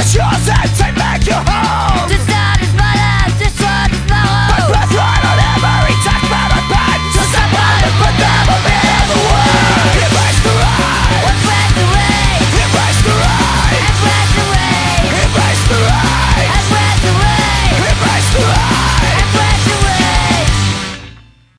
Push yours and take back your heart.